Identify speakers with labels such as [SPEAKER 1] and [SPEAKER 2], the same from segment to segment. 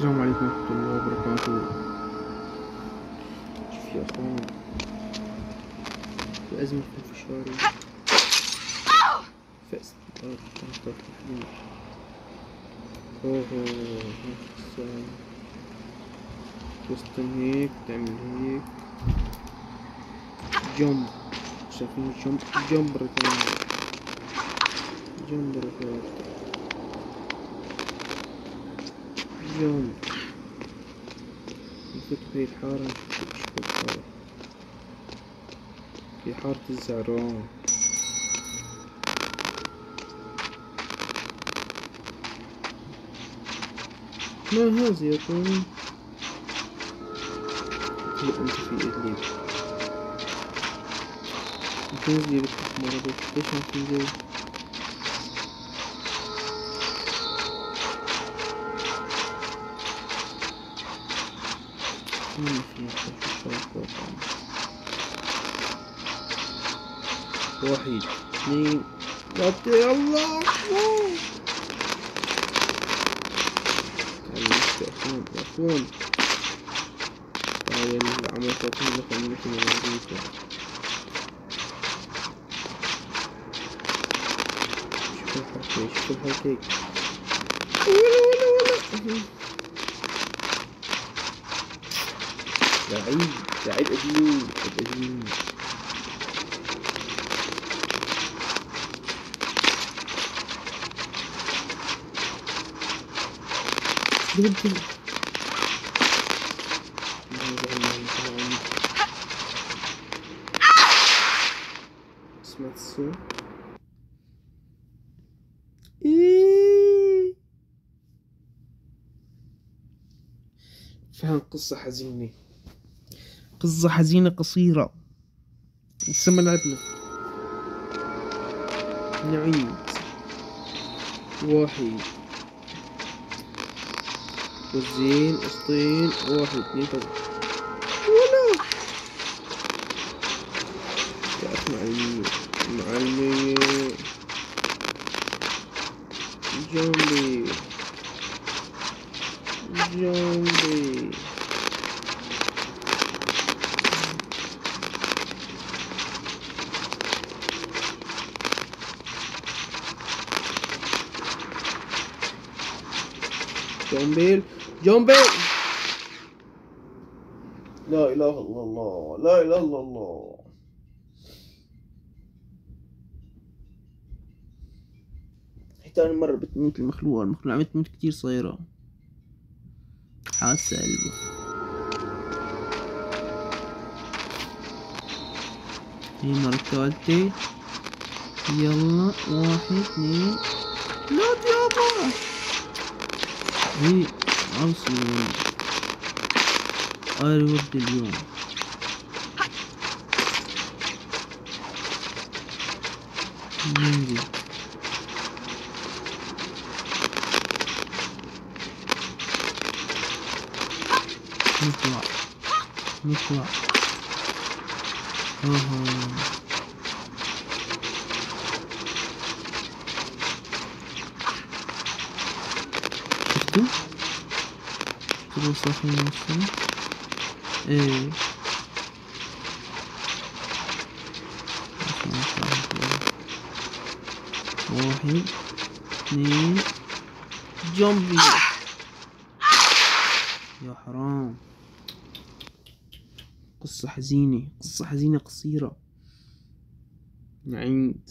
[SPEAKER 1] السلام عليكم ورحمة الله وبركاته. شوف يا أخوان في أزمة في انفجاري فأس آه، تنطر تحديد أوه نفس توستن هيك تعمل هيك. جمب شايفين جمب جمب ركض جمب ركض جمب نفوت في الحارة. في حارة الزعران ما هذا يا طويل؟ أنت في إدلب تنزلي لك مرضك ليش ما واحد اثنين ثلاثة الله. أكبر يا أخوان تعالوا العمل تقول لكم مثل ما شوفوا الحركة شوفوا الحركة ولا ولا ولا لعيب لعيب قديم قديم. جدا سمعت الصوت. إيه. فهم قصة حزينة. قصة حزينة قصيرة. لسه ما لعبنا نعيد واحد. وزين أسطين واحد. اثنين ثلاثة. ولا! يا أخي معلمي معلمي جنبي جنبي جنبيل جنبيل لا إله إلا الله. لا إله إلا الله. تاني مرة بتموت المخلوقة المخلوقة عم تموت كتير صغيرة. حاسة قلبه هي الثالثة يلا واحد اثنين. لا He also Arwood de Leon. Ninguém. Muito lá. Muito lá. Uhum. أها شفتوا شفتوا الوصف الموصل إيه واحد اثنين جنبي يا حرام قصة حزينة قصة حزينة قصيرة نعيد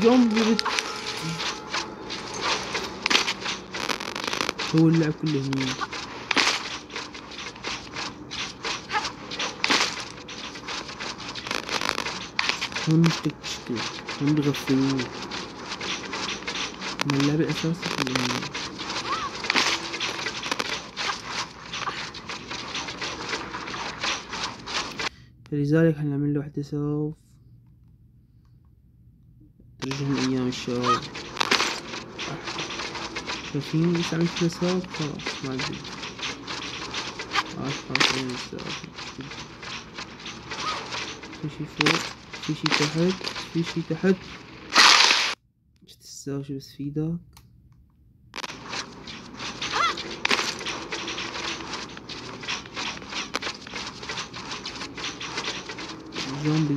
[SPEAKER 1] جنبي بت... هو اللعب كله هني. هون بتكشتي هون بغفلوه ما اللعبة أساسي كله هني. فلذلك هنعمل له واحدة سوف. من أيام الشباب. شايفين بس كده سبب خلاص ما عندي عارف خلاص السبب في شي فوق في شي تحت في شي تحت. إيش تساوي شو بس في إيدك زومبي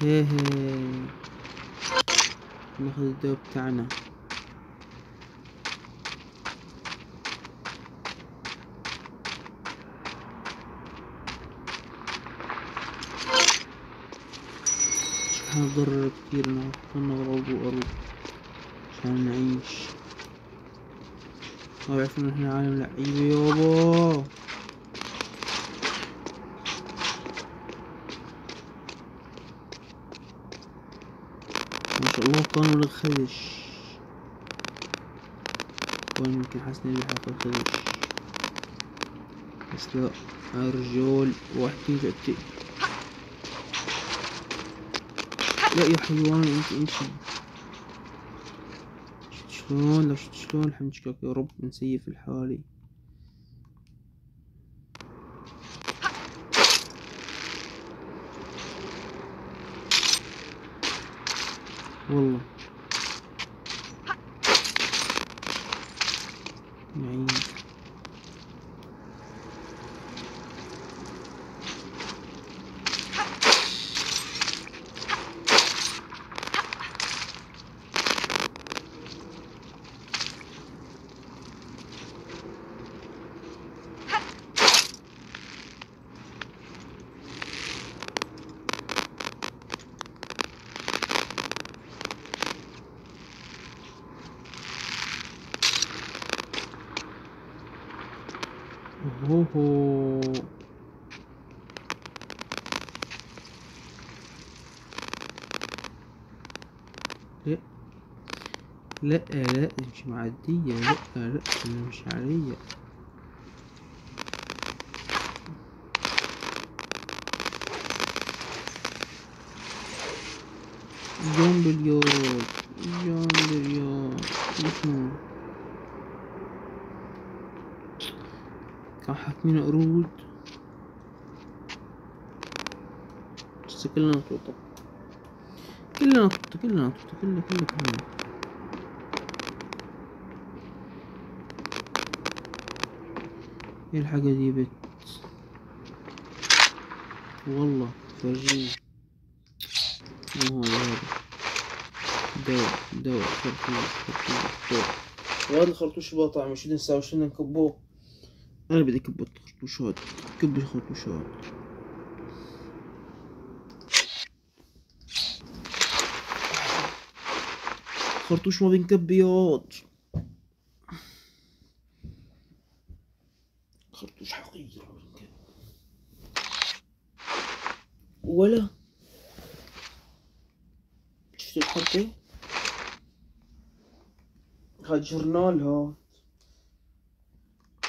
[SPEAKER 1] هيه ناخذ الدواء بتاعنا إحنا ضرر كتير نحطنا غروب وأروب عشان نعيش. ما بيعرفوا ان إحنا عالم لعيبة يابا. الله كانوا الخدش. حاسس إني بحق الخدش بس لا هاي الرجال واحد اثنين ثلاثة لا يا حيوان انت امشي شلون؟ لو شلون لله؟ يا رب نسيف الحالي. والله اوه لا لا لا مش معدية لا لا أنا مش عليا جنب اليوم جنب اليوم مهم. كان حاكمين قرود بس كلنا نطوطة كلنا نطوطة كلنا نطوطة كلنا كلنا. كلنا إيه الحاجة دي بت؟ والله فرجيني. مو هذا هذا دواء دواء خرطوش خرطوش دواء وهذا الخرطوش بدنا نساوي؟ شو بدنا نكبوه؟ أنا بدي أكب الخرطوشات كب الخرطوشات خرطوش ما بينكب ياض خرطوش حقيقي ما ولا؟ شفت الحركة هاد جورنال ها.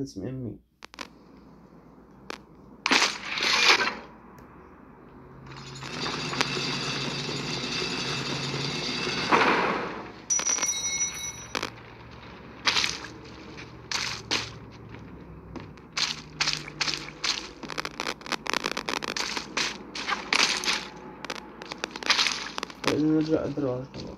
[SPEAKER 1] اسم امي لازم نزرع أدراج طبعا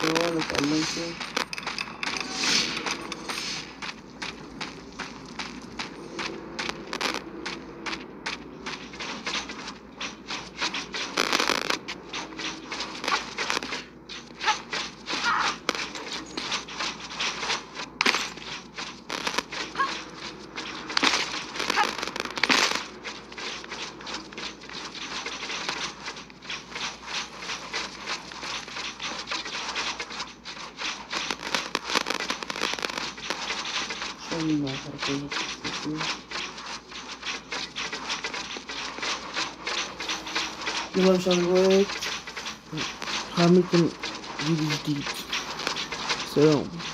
[SPEAKER 1] حطيت هدفك ثلاثة اثنين واحد करते हैं You know some words? How many can you do? So.